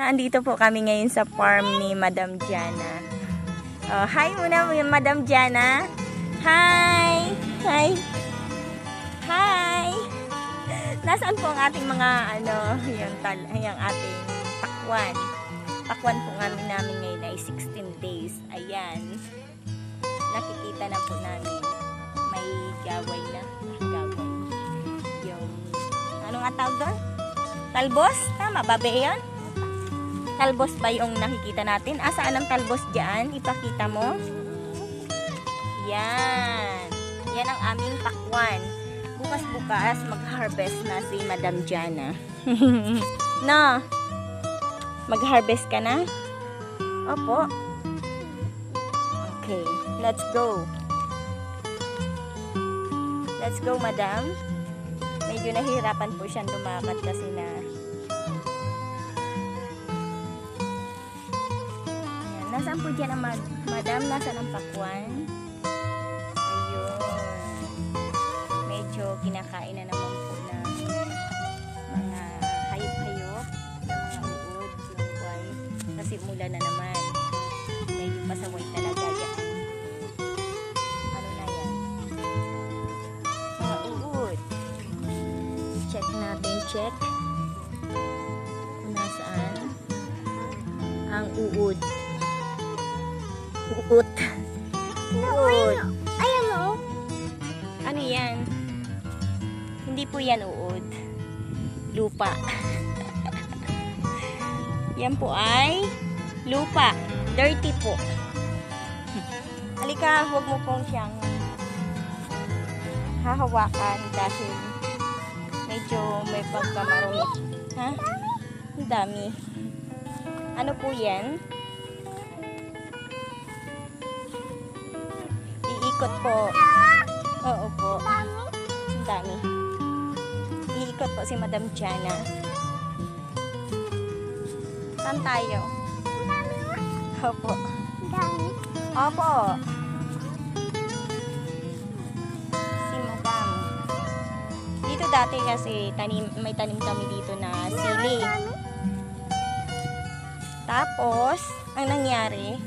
Naandito po kami ngayon sa farm ni Madam Jana. Oh, hi muna Madam Jana. Hi! Hi! Hi! Nasaan po ang ating mga ano, yung, tal, yung ating pakwan. Pakwan po namin namin ngayon ay 16 days. Ayan. Nakikita na po namin. May gaway na. Ah, gaway. Yung, ano nga tawag doon? Talbos? Tama ba ba yun? Talbos ba yung nakikita natin? Ah, saan ang talbos dyan? Ipakita mo. Yan. Yan ang aming pakwan. Bukas-bukas, mag-harvest na si Madam Jana. no? Mag-harvest ka na? Opo. Okay. Let's go. Let's go, Madam. Medyo nahihirapan po siyang lumakad kasi na Nasaan po dyan ang mad Madam? Nasaan ang pakwan? Ayun. Medyo kinakain na naman po ng mga hayop-hayop na mga uod, yung. Kasi umulan na naman. Medyo pasaway talaga yan. Ano na yan? Mga uod. Check natin, check. Yan po ay lupa. Dirty po. Halika, huwag mo pong siyang hahawakan dahil medyo may pagkamarumi. Ha? Ang dami. Ano po yan? Iikot po. Oo po. Ang dami. Iikot po si Madam Jana. Saan tayo? Opo. Opo. Si Madam. Dito dati kasi tanim, may tanim kami dito na sili. Tapos, ang nangyari,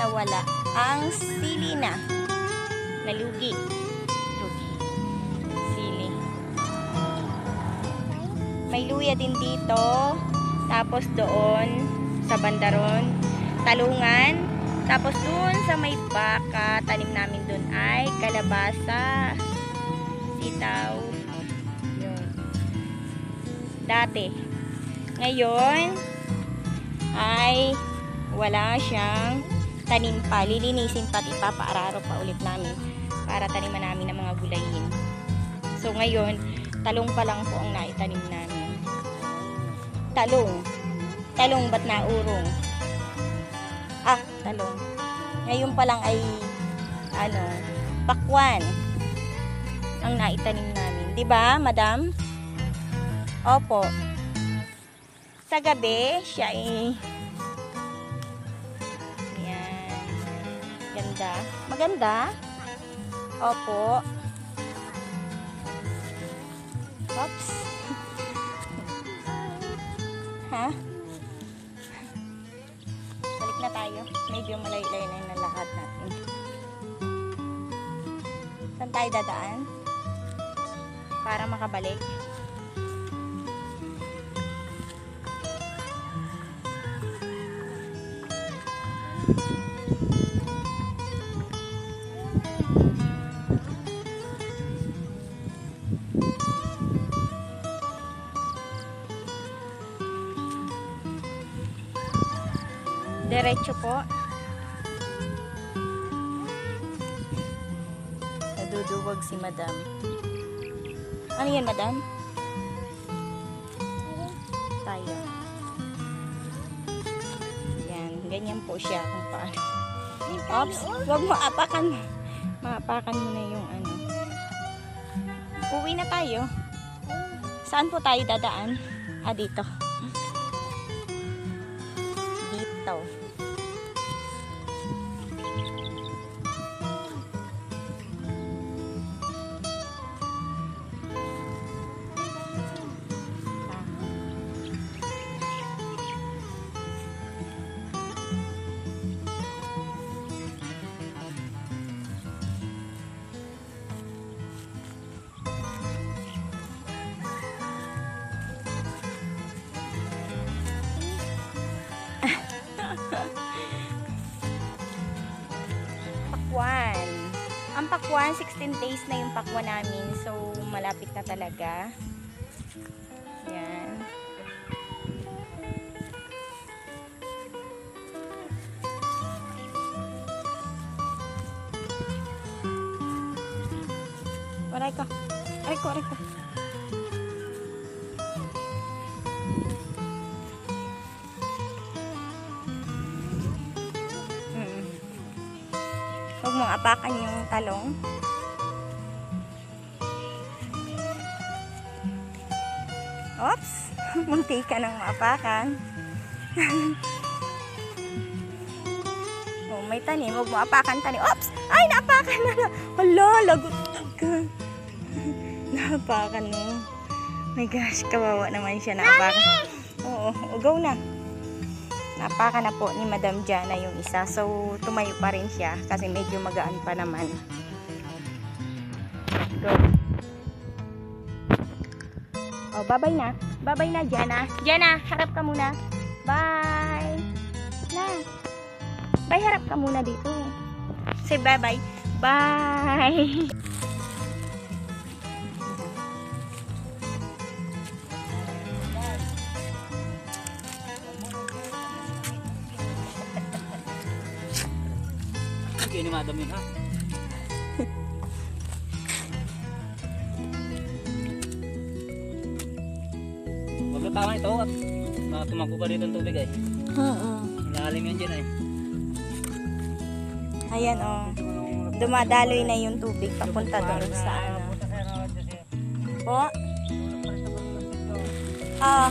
nawala ang sili na. Nalugi. Lugi. May luya din dito. Tapos doon, sa bandaron, talungan. Tapos doon sa may baka, tanim namin doon ay kalabasa, sitaw. Yun. Dati. Ngayon, ay wala siyang tanim pa. Lilinisin pati papaararo pa ulit namin para taniman namin ng mga gulayin. So ngayon, talong pa lang po ang naitanim namin. Talong. Talong ba't naurong? Ah, talong. Ngayon pa lang ay ano, pakwan ang naitanim namin. 'Di ba, madam? Opo. Sa gabi, siya ay Yan. Ganda. Maganda? Opo. Oops. Ha? Balik na tayo. Medyo malaylay na yung nalakad natin. Saan tayo dadaan? Para makabalik. Diretso po. Naduduwag si madam. Ano yan, madam? Tayo. Yan, ganyan po siya kung paano. Oops, wag mo apakan. Maapakan mo na yung ano. Uwi na tayo. Saan po tayo dadaan? Ah. Dito. Pakwan, 16 days na yung pakwan namin. So, malapit na talaga. Huwag mong apakan yung talong. Oops! Munti ka nang maapakan. oh, may tanim. Huwag mo apakan tanim. Oops! Ay, naapakan na na. Hala, lagot ka. naapakan mo. My gosh, kawawa naman siya naapakan. Oo, ugaw na. Napakan na po ni Madam Jana yung isa. So, tumayo pa rin siya kasi medyo magaan pa naman. Go. Oh, babay na. Babay na, Jana. Jana, harap ka muna. Bye. Na. Bye, harap ka muna dito. Say bye-bye. Bye. Hindi ni madam yun ha. Tama ito at baka tumakbo pa dito ang tubig ay. Oo. Malalim yan dyan ay. Ayan, oh. Dumadaloy na yung tubig papunta doon sa ano. Po? Ah.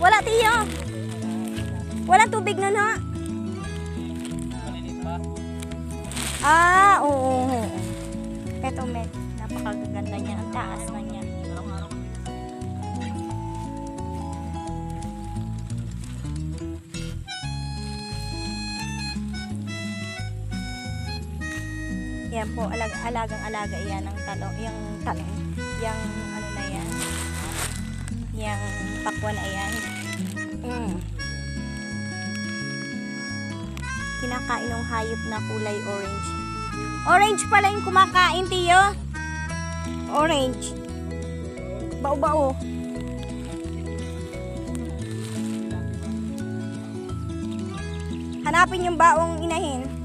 Wala tiyo. Walang tubig na na. Ah, oo. oo. Eto, met. Napakaganda niya. Ang taas na niya. Yan po, alag alagang alaga yan ang talong, yung talong, yung ano na yan, yung pakwan na yan. Mm. Kinakain ng hayop na kulay orange. Orange pala yung kumakain, tiyo. Orange. Bao-bao. Hanapin yung baong inahin.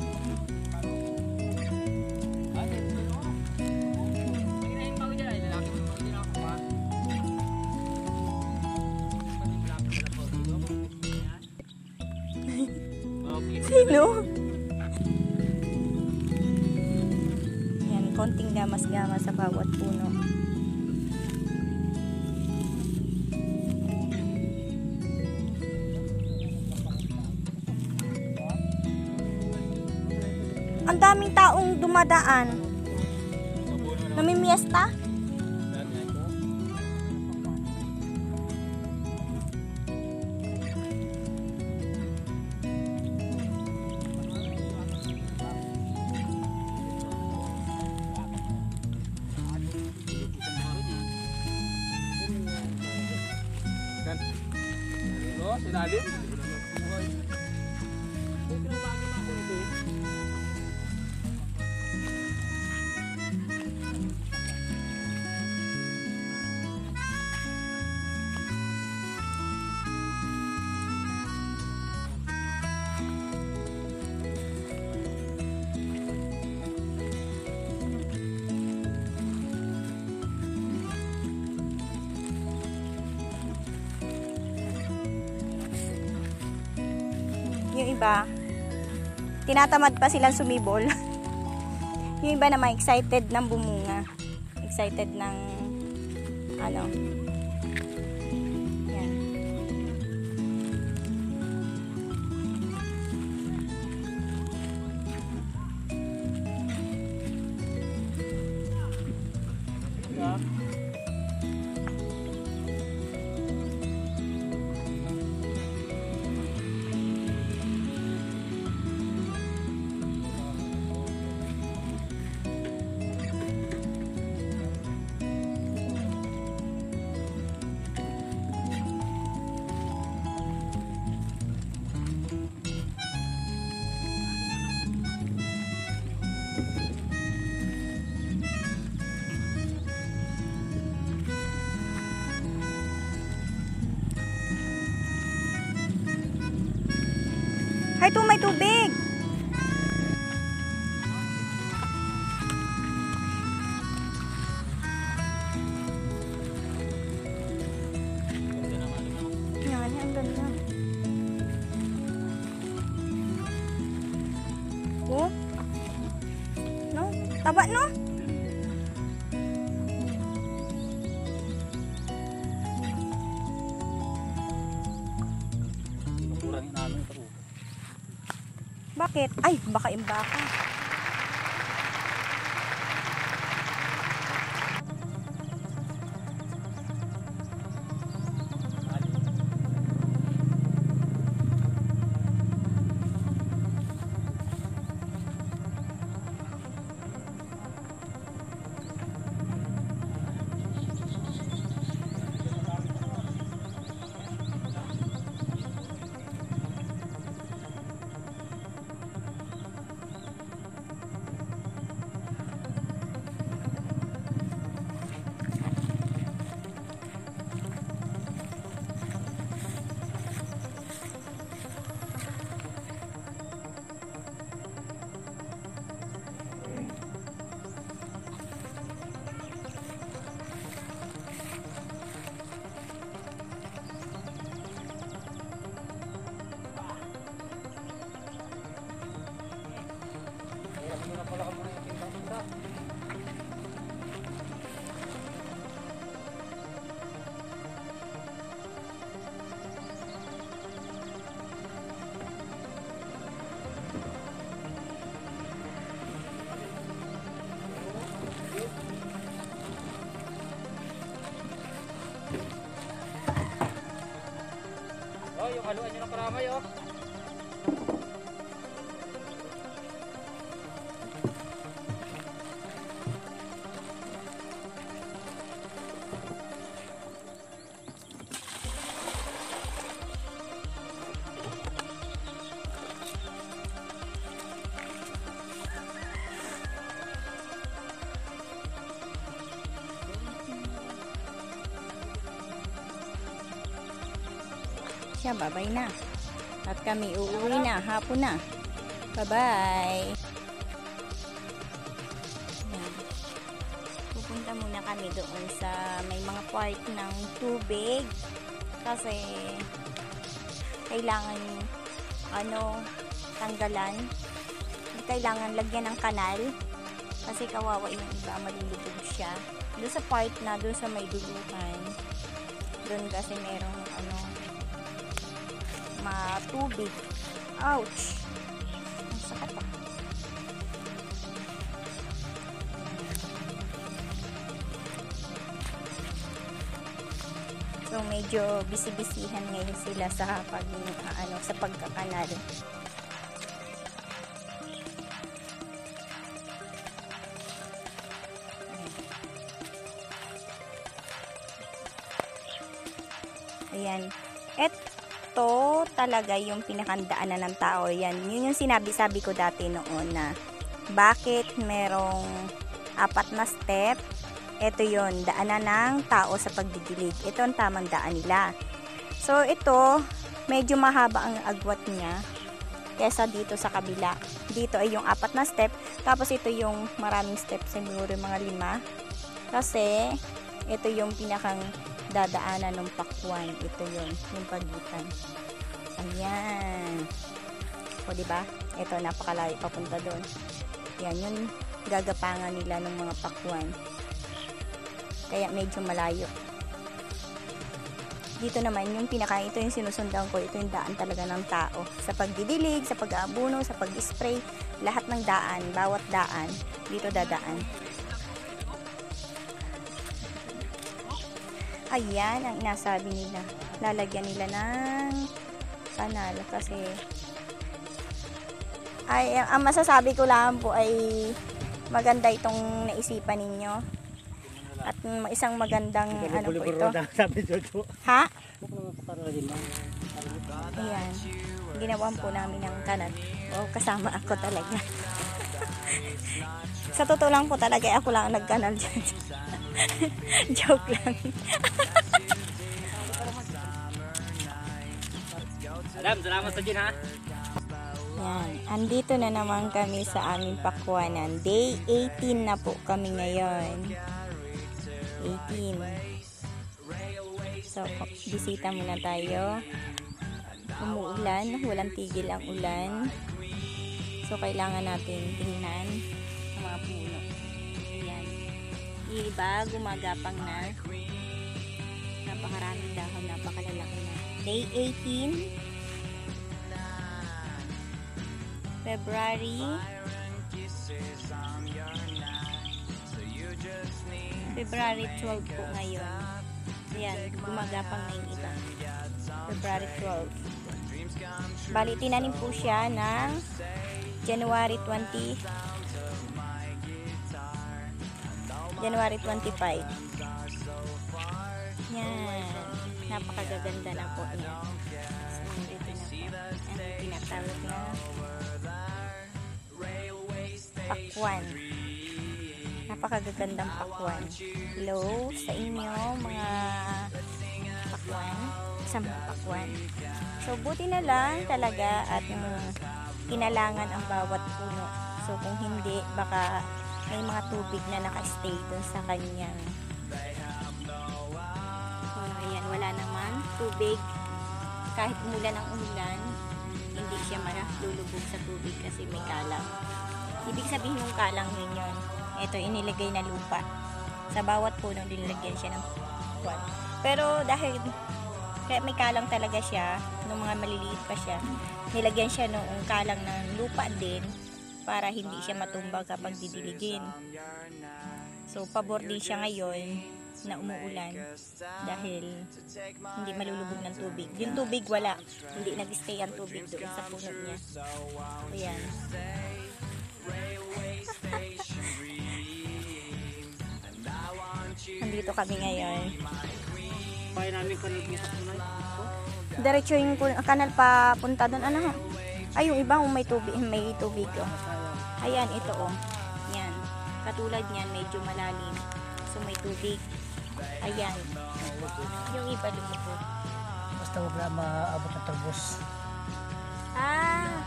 Sino? Yan, konting gamas-gamas sa bawat puno. Ang daming taong dumadaan. Namimiesta? Oh, finali. iba, tinatamad pa silang sumibol. yung iba naman excited ng bumunga. Excited ng ano. Yan. Yeah. Ay, to may tubig. Yan, ang ganda. Oh. No? Taba, no? Kurangin namin ito. Bakit? Ay, baka imbaka. Haluan nyo ng karamay oh. Siya, babay na. At kami uuwi na, hapon na. Bye-bye. Pupunta muna kami doon sa may mga part ng tubig. Kasi kailangan ano tanggalan. Kailangan lagyan ng kanal. Kasi kawawa yung iba, malulubog siya. Doon sa part na, doon sa may duluhan. Doon kasi merong ano, matubig. Ouch! Ang sakit ah. So medyo bisibisihan ngayon sila sa pag ano sa pagkakanal. Ayan. Ito talaga yung pinakandaanan ng tao. Yan. Yun yung sinabi-sabi ko dati noon na bakit merong apat na step. Ito yon daanan ng tao sa pagdidilig. Ito ang tamang daan nila. So, ito, medyo mahaba ang agwat niya kesa dito sa kabila. Dito ay yung apat na step. Tapos ito yung maraming step, siguro mga lima. Kasi, ito yung pinakang dadaanan ng pakwan. Ito yun, yung pagitan. Ayan. O, di ba? Ito, napakalayo papunta doon. Yan, yung gagapangan nila ng mga pakwan. Kaya medyo malayo. Dito naman, yung pinaka, ito yung sinusundan ko, ito yung daan talaga ng tao. Sa pagdidilig, sa pag-aabuno, sa pag-spray, lahat ng daan, bawat daan, dito dadaan. Ayan ang inasabi nila. Lalagyan nila ng kanal kasi ay ang masasabi ko lang po ay maganda itong naisipan ninyo. At isang magandang ano po ito. Sabi Jojo. Ha? Ayan. Ginawan po namin ng kanal. O, kasama ako talaga. Sa totoo lang po talaga, ako lang ang nagkanal dyan. Joke lang. Adam, salamat sa dyan ha. Yan. Andito na naman kami sa aming pakwanan. Day 18 na po kami ngayon. 18. So, bisita muna tayo. Umuulan. Walang tigil ang ulan. So, kailangan natin tingnan ang mga puno. Yung Iba, gumagapang na. Napakaraming dahon, napakalalaki na. Day 18. February February 12 po ngayon. Ayan, gumagapang na yung iba. February 12. Bali, tinanim po siya ng January 20 January 25. Yan. Napakagaganda na po niya. So, na po. Ang tinatawag na pakwan. Napakagagandang pakwan. Hello sa inyo mga pakwan. Sa mga pakwan. So, buti na lang talaga at mm, kinalangan ang bawat puno. So, kung hindi, baka may mga tubig na nakastay dun sa kanyang Oh, ayan, wala naman tubig. Kahit umulan ang umulan, hindi siya malulubog sa tubig kasi may kalang. Ibig sabihin ng kalang yun yun. Ito, inilagay na lupa. Sa bawat puno, nilagyan siya ng kwan. Pero dahil kaya may kalang talaga siya, nung mga maliliit pa siya, nilagyan siya noong kalang ng lupa din para hindi siya matumbang kapag didiligin. So, pabor din siya ngayon na umuulan dahil hindi malulubog ng tubig. Yung tubig wala. Hindi nag-stay ang tubig doon sa puno niya. Ayan. Nandito kami ngayon. Kaya namin kanil kulay. Diretso yung kanal pa punta doon. Ano? Ay, yung iba may tubig. May tubig. Oh. Ayan, ito oh. Yan. Katulad niyan, medyo malalim. So, may tubig. Ayan. Yung iba lumubog. Basta huwag na maabot ng talbos. Ah,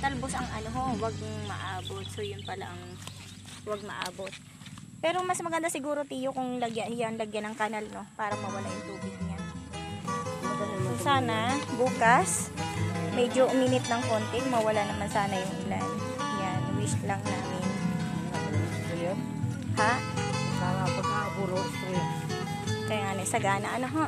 talbos ang ano ho, wag maabot. So yun pala ang wag maabot. Pero mas maganda siguro tiyo kung lagyan, yan, lagyan ng kanal no, para mawala yung tubig niya. So sana bukas medyo uminit ng konti, mawala naman sana yung wish lang namin. Ha? Sana pag nakaburo, spray. Kaya nga, sagana ano ho.